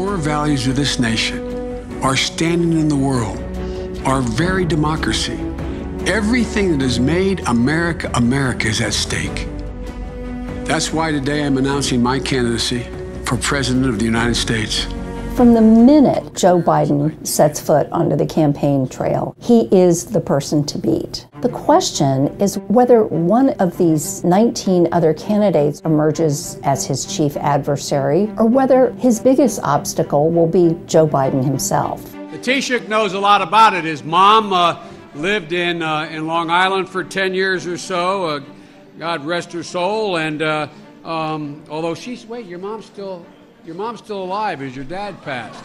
core values of this nation, our standing in the world, our very democracy, everything that has made America America is at stake. That's why today I'm announcing my candidacy for President of the United States. From the minute Joe Biden sets foot onto the campaign trail, he is the person to beat. The question is whether one of these 19 other candidates emerges as his chief adversary, or whether his biggest obstacle will be Joe Biden himself. Taoiseach knows a lot about it. His mom uh, lived in, uh, in Long Island for 10 years or so. Uh, God rest her soul. And uh, um, although she's, wait, your mom's still your mom's still alive as your dad passed.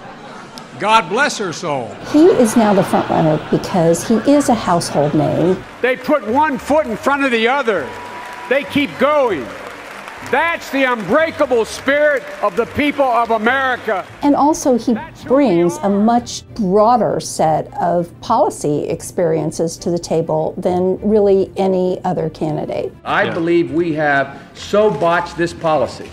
God bless her soul. He is now the front runner because he is a household name. They put one foot in front of the other. They keep going. That's the unbreakable spirit of the people of America. And also, he brings a much broader set of policy experiences to the table than really any other candidate. I yeah. believe we have so botched this policy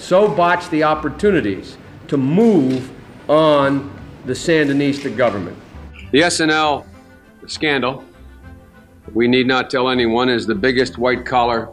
so botched the opportunities to move on the Sandinista government. The S&L scandal, we need not tell anyone, is the biggest white collar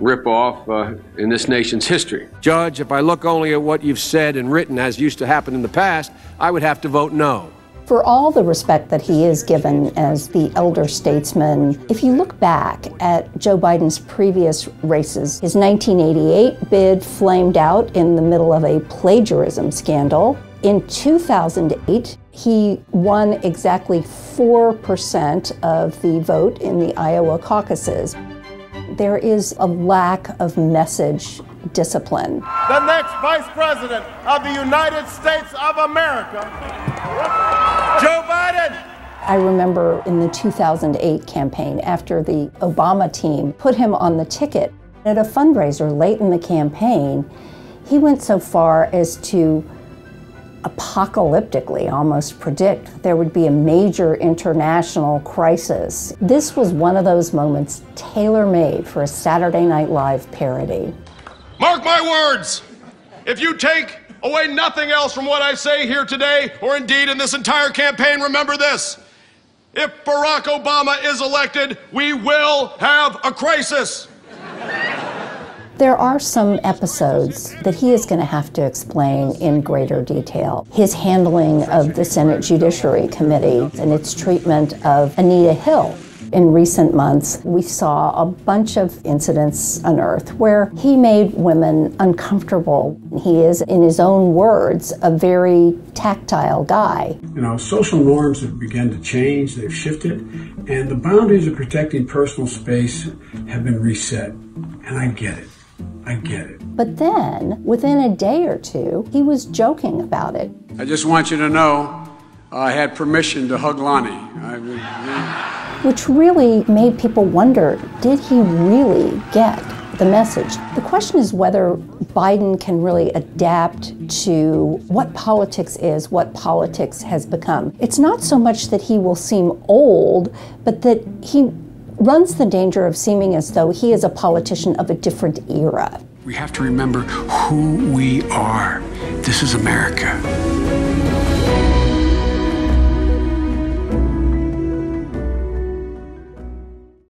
ripoff uh, in this nation's history. Judge, if I look only at what you've said and written as used to happen in the past, I would have to vote no for all the respect that he is given as the elder statesman, if you look back at Joe Biden's previous races, his 1988 bid flamed out in the middle of a plagiarism scandal. In 2008, he won exactly 4% of the vote in the Iowa caucuses. There is a lack of message discipline. The next Vice President of the United States of America Joe Biden! I remember in the 2008 campaign, after the Obama team put him on the ticket, at a fundraiser late in the campaign, he went so far as to apocalyptically almost predict there would be a major international crisis. This was one of those moments tailor made for a Saturday Night Live parody. Mark my words! If you take away nothing else from what I say here today, or indeed in this entire campaign, remember this. If Barack Obama is elected, we will have a crisis. There are some episodes that he is going to have to explain in greater detail. His handling of the Senate Judiciary Committee and its treatment of Anita Hill, in recent months, we saw a bunch of incidents unearthed where he made women uncomfortable. He is, in his own words, a very tactile guy. You know, social norms have begun to change, they've shifted, and the boundaries of protecting personal space have been reset. And I get it. I get it. But then, within a day or two, he was joking about it. I just want you to know I had permission to hug Lonnie. I, which really made people wonder did he really get the message? The question is whether Biden can really adapt to what politics is, what politics has become. It's not so much that he will seem old, but that he runs the danger of seeming as though he is a politician of a different era. We have to remember who we are. This is America.